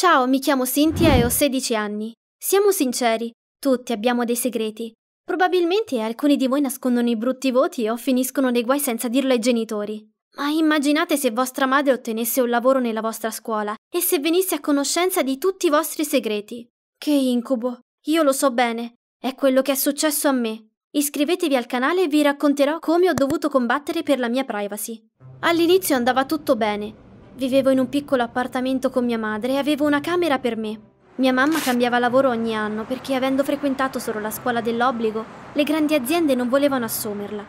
Ciao, mi chiamo Cynthia e ho 16 anni. Siamo sinceri, tutti abbiamo dei segreti. Probabilmente alcuni di voi nascondono i brutti voti o finiscono nei guai senza dirlo ai genitori. Ma immaginate se vostra madre ottenesse un lavoro nella vostra scuola e se venisse a conoscenza di tutti i vostri segreti. Che incubo! Io lo so bene. È quello che è successo a me. Iscrivetevi al canale e vi racconterò come ho dovuto combattere per la mia privacy. All'inizio andava tutto bene. Vivevo in un piccolo appartamento con mia madre e avevo una camera per me. Mia mamma cambiava lavoro ogni anno perché avendo frequentato solo la scuola dell'obbligo, le grandi aziende non volevano assumerla.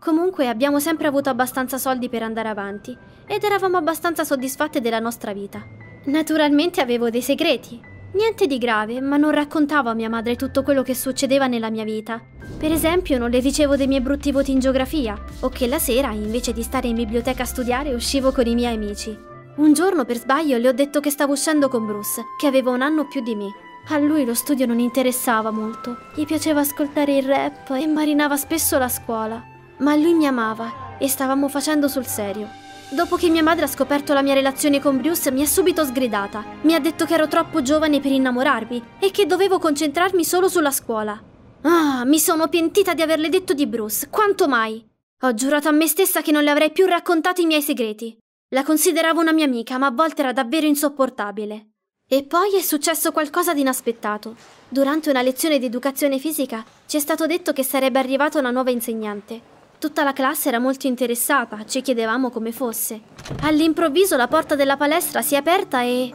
Comunque abbiamo sempre avuto abbastanza soldi per andare avanti ed eravamo abbastanza soddisfatte della nostra vita. Naturalmente avevo dei segreti. Niente di grave, ma non raccontavo a mia madre tutto quello che succedeva nella mia vita. Per esempio, non le dicevo dei miei brutti voti in geografia, o che la sera, invece di stare in biblioteca a studiare, uscivo con i miei amici. Un giorno, per sbaglio, le ho detto che stavo uscendo con Bruce, che aveva un anno più di me. A lui lo studio non interessava molto. Gli piaceva ascoltare il rap e marinava spesso la scuola ma lui mi amava e stavamo facendo sul serio. Dopo che mia madre ha scoperto la mia relazione con Bruce, mi ha subito sgridata. Mi ha detto che ero troppo giovane per innamorarmi e che dovevo concentrarmi solo sulla scuola. Ah, mi sono pentita di averle detto di Bruce, quanto mai? Ho giurato a me stessa che non le avrei più raccontato i miei segreti. La consideravo una mia amica, ma a volte era davvero insopportabile. E poi è successo qualcosa di inaspettato. Durante una lezione di educazione fisica ci è stato detto che sarebbe arrivata una nuova insegnante. Tutta la classe era molto interessata, ci chiedevamo come fosse. All'improvviso la porta della palestra si è aperta e...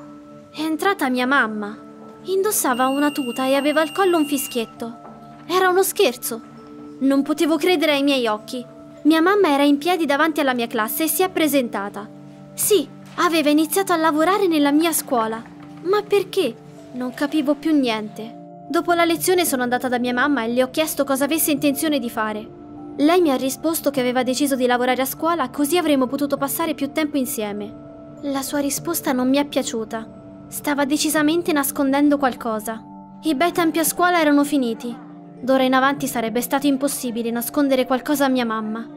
è entrata mia mamma. Indossava una tuta e aveva al collo un fischietto. Era uno scherzo. Non potevo credere ai miei occhi. Mia mamma era in piedi davanti alla mia classe e si è presentata. Sì, aveva iniziato a lavorare nella mia scuola. Ma perché? Non capivo più niente. Dopo la lezione sono andata da mia mamma e le ho chiesto cosa avesse intenzione di fare. Lei mi ha risposto che aveva deciso di lavorare a scuola così avremmo potuto passare più tempo insieme. La sua risposta non mi è piaciuta. Stava decisamente nascondendo qualcosa. I bei tempi a scuola erano finiti. D'ora in avanti sarebbe stato impossibile nascondere qualcosa a mia mamma.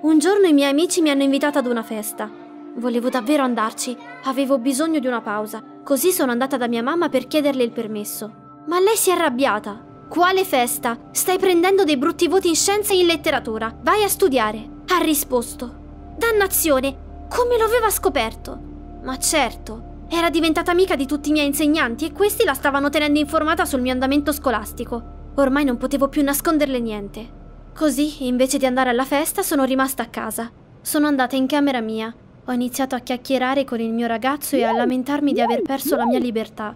Un giorno i miei amici mi hanno invitato ad una festa. Volevo davvero andarci, avevo bisogno di una pausa, così sono andata da mia mamma per chiederle il permesso. Ma lei si è arrabbiata. Quale festa? Stai prendendo dei brutti voti in scienza e in letteratura. Vai a studiare. Ha risposto. Dannazione! Come lo aveva scoperto? Ma certo, era diventata amica di tutti i miei insegnanti e questi la stavano tenendo informata sul mio andamento scolastico. Ormai non potevo più nasconderle niente. Così, invece di andare alla festa, sono rimasta a casa. Sono andata in camera mia. Ho iniziato a chiacchierare con il mio ragazzo e a lamentarmi di aver perso la mia libertà.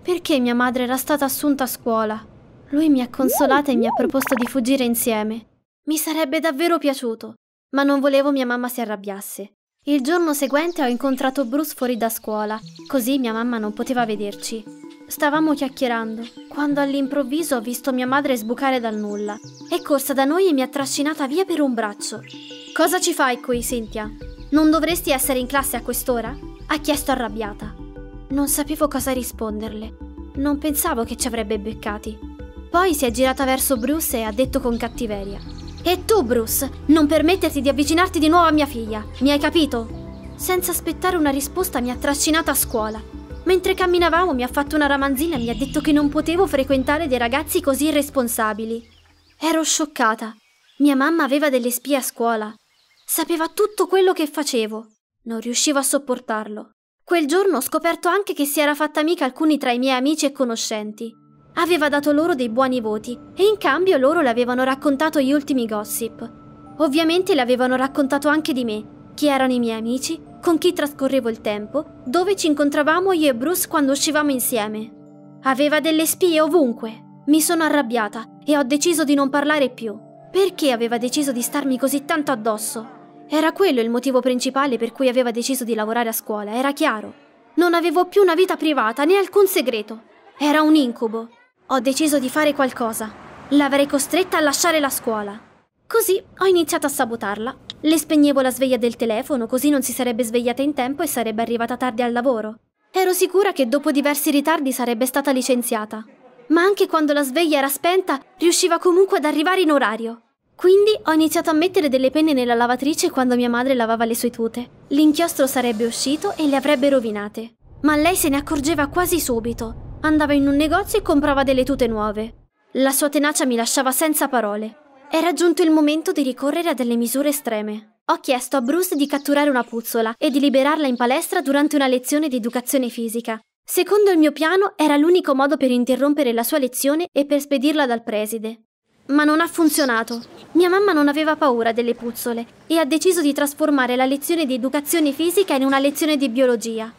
Perché mia madre era stata assunta a scuola? Lui mi ha consolata e mi ha proposto di fuggire insieme. Mi sarebbe davvero piaciuto, ma non volevo mia mamma si arrabbiasse. Il giorno seguente ho incontrato Bruce fuori da scuola, così mia mamma non poteva vederci. Stavamo chiacchierando, quando all'improvviso ho visto mia madre sbucare dal nulla. È corsa da noi e mi ha trascinata via per un braccio. Cosa ci fai qui, Cynthia? Non dovresti essere in classe a quest'ora? Ha chiesto arrabbiata. Non sapevo cosa risponderle. Non pensavo che ci avrebbe beccati. Poi si è girata verso Bruce e ha detto con cattiveria: E tu, Bruce, non permetterti di avvicinarti di nuovo a mia figlia, mi hai capito? Senza aspettare una risposta mi ha trascinato a scuola. Mentre camminavamo mi ha fatto una ramanzina e mi ha detto che non potevo frequentare dei ragazzi così irresponsabili. Ero scioccata. Mia mamma aveva delle spie a scuola. Sapeva tutto quello che facevo. Non riuscivo a sopportarlo. Quel giorno ho scoperto anche che si era fatta amica alcuni tra i miei amici e conoscenti. Aveva dato loro dei buoni voti e in cambio loro le avevano raccontato gli ultimi gossip. Ovviamente le avevano raccontato anche di me, chi erano i miei amici, con chi trascorrevo il tempo, dove ci incontravamo io e Bruce quando uscivamo insieme. Aveva delle spie ovunque. Mi sono arrabbiata e ho deciso di non parlare più. Perché aveva deciso di starmi così tanto addosso? Era quello il motivo principale per cui aveva deciso di lavorare a scuola, era chiaro. Non avevo più una vita privata né alcun segreto. Era un incubo. Ho deciso di fare qualcosa. L'avrei costretta a lasciare la scuola. Così ho iniziato a sabotarla. Le spegnevo la sveglia del telefono così non si sarebbe svegliata in tempo e sarebbe arrivata tardi al lavoro. Ero sicura che dopo diversi ritardi sarebbe stata licenziata. Ma anche quando la sveglia era spenta, riusciva comunque ad arrivare in orario. Quindi ho iniziato a mettere delle penne nella lavatrice quando mia madre lavava le sue tute. L'inchiostro sarebbe uscito e le avrebbe rovinate. ma lei se ne accorgeva quasi subito. Andava in un negozio e comprava delle tute nuove. La sua tenacia mi lasciava senza parole. Era giunto il momento di ricorrere a delle misure estreme. Ho chiesto a Bruce di catturare una puzzola e di liberarla in palestra durante una lezione di educazione fisica. Secondo il mio piano era l'unico modo per interrompere la sua lezione e per spedirla dal preside. Ma non ha funzionato. Mia mamma non aveva paura delle puzzole e ha deciso di trasformare la lezione di educazione fisica in una lezione di biologia.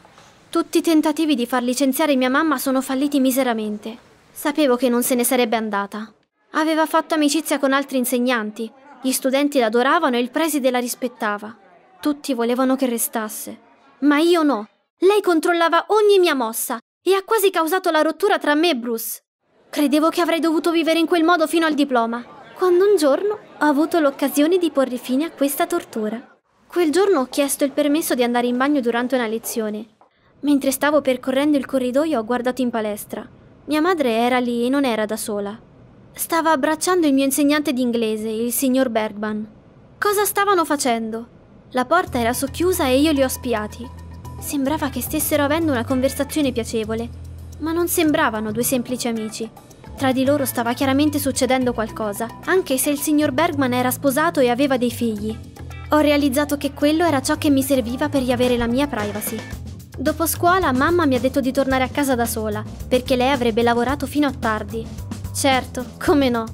Tutti i tentativi di far licenziare mia mamma sono falliti miseramente. Sapevo che non se ne sarebbe andata. Aveva fatto amicizia con altri insegnanti, gli studenti l'adoravano e il preside la rispettava. Tutti volevano che restasse. Ma io no. Lei controllava ogni mia mossa e ha quasi causato la rottura tra me e Bruce. Credevo che avrei dovuto vivere in quel modo fino al diploma, quando un giorno ho avuto l'occasione di porre fine a questa tortura. Quel giorno ho chiesto il permesso di andare in bagno durante una lezione. Mentre stavo percorrendo il corridoio ho guardato in palestra. Mia madre era lì e non era da sola. Stava abbracciando il mio insegnante di inglese, il signor Bergman. Cosa stavano facendo? La porta era socchiusa e io li ho spiati. Sembrava che stessero avendo una conversazione piacevole ma non sembravano due semplici amici. Tra di loro stava chiaramente succedendo qualcosa, anche se il signor Bergman era sposato e aveva dei figli. Ho realizzato che quello era ciò che mi serviva per riavere la mia privacy. Dopo scuola mamma mi ha detto di tornare a casa da sola, perché lei avrebbe lavorato fino a tardi. Certo, come no,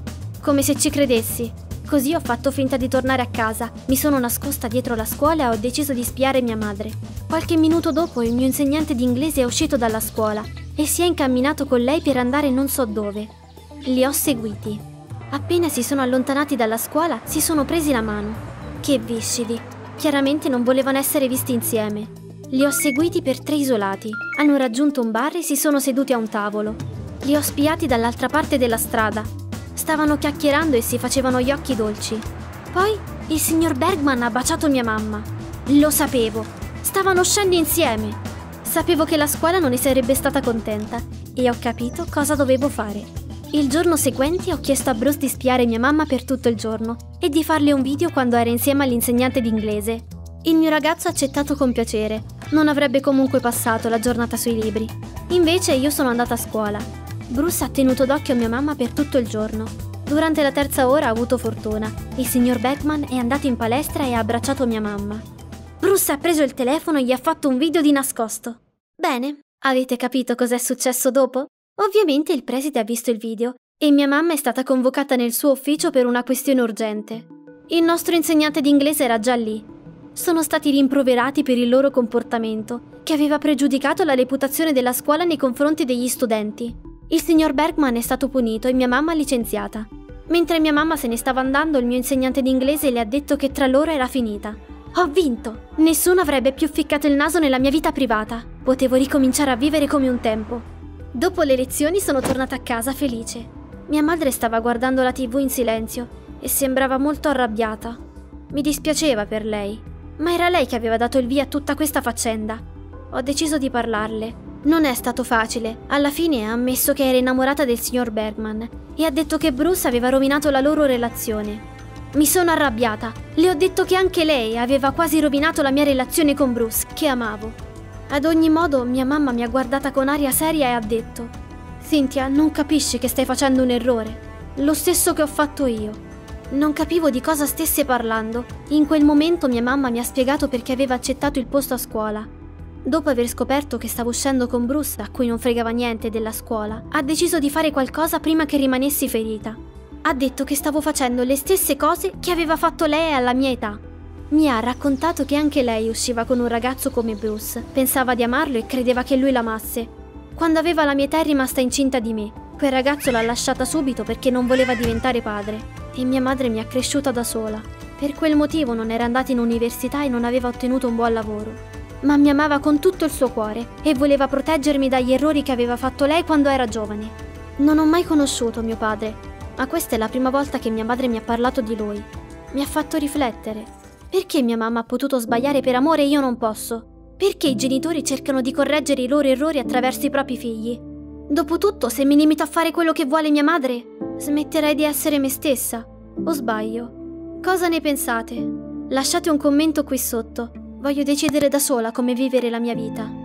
come se ci credessi. Così ho fatto finta di tornare a casa, mi sono nascosta dietro la scuola e ho deciso di spiare mia madre. Qualche minuto dopo il mio insegnante di inglese è uscito dalla scuola e si è incamminato con lei per andare non so dove. Li ho seguiti. Appena si sono allontanati dalla scuola, si sono presi la mano. Che viscidi. Chiaramente non volevano essere visti insieme. Li ho seguiti per tre isolati. Hanno raggiunto un bar e si sono seduti a un tavolo. Li ho spiati dall'altra parte della strada. Stavano chiacchierando e si facevano gli occhi dolci. Poi il signor Bergman ha baciato mia mamma. Lo sapevo. Stavano uscendo insieme. Sapevo che la scuola non ne sarebbe stata contenta e ho capito cosa dovevo fare. Il giorno seguente ho chiesto a Bruce di spiare mia mamma per tutto il giorno e di farle un video quando era insieme all'insegnante d'inglese. Il mio ragazzo ha accettato con piacere, non avrebbe comunque passato la giornata sui libri. Invece io sono andata a scuola. Bruce ha tenuto d'occhio mia mamma per tutto il giorno. Durante la terza ora ha avuto fortuna. Il signor Beckman è andato in palestra e ha abbracciato mia mamma. Bruce ha preso il telefono e gli ha fatto un video di nascosto. Bene, avete capito cos'è successo dopo? Ovviamente il preside ha visto il video e mia mamma è stata convocata nel suo ufficio per una questione urgente. Il nostro insegnante d'inglese era già lì. Sono stati rimproverati per il loro comportamento, che aveva pregiudicato la reputazione della scuola nei confronti degli studenti. Il signor Bergman è stato punito e mia mamma licenziata. Mentre mia mamma se ne stava andando, il mio insegnante d'inglese le ha detto che tra loro era finita. Ho vinto! Nessuno avrebbe più ficcato il naso nella mia vita privata. Potevo ricominciare a vivere come un tempo. Dopo le lezioni sono tornata a casa felice. Mia madre stava guardando la tv in silenzio e sembrava molto arrabbiata. Mi dispiaceva per lei, ma era lei che aveva dato il via a tutta questa faccenda. Ho deciso di parlarle. Non è stato facile. Alla fine ha ammesso che era innamorata del signor Bergman e ha detto che Bruce aveva rovinato la loro relazione. Mi sono arrabbiata. Le ho detto che anche lei aveva quasi rovinato la mia relazione con Bruce, che amavo. Ad ogni modo, mia mamma mi ha guardata con aria seria e ha detto: Cynthia, non capisci che stai facendo un errore. Lo stesso che ho fatto io. Non capivo di cosa stesse parlando. In quel momento mia mamma mi ha spiegato perché aveva accettato il posto a scuola. Dopo aver scoperto che stavo uscendo con Bruce, a cui non fregava niente della scuola, ha deciso di fare qualcosa prima che rimanessi ferita ha detto che stavo facendo le stesse cose che aveva fatto lei alla mia età. Mi ha raccontato che anche lei usciva con un ragazzo come Bruce, pensava di amarlo e credeva che lui l'amasse. Quando aveva la mia età è rimasta incinta di me. Quel ragazzo l'ha lasciata subito perché non voleva diventare padre e mia madre mi ha cresciuta da sola. Per quel motivo non era andata in università e non aveva ottenuto un buon lavoro. Ma mi amava con tutto il suo cuore e voleva proteggermi dagli errori che aveva fatto lei quando era giovane. Non ho mai conosciuto mio padre ma questa è la prima volta che mia madre mi ha parlato di lui. Mi ha fatto riflettere. Perché mia mamma ha potuto sbagliare per amore e io non posso? Perché i genitori cercano di correggere i loro errori attraverso i propri figli? Dopotutto, se mi limito a fare quello che vuole mia madre, smetterei di essere me stessa. O sbaglio? Cosa ne pensate? Lasciate un commento qui sotto. Voglio decidere da sola come vivere la mia vita.